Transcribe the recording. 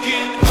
broken.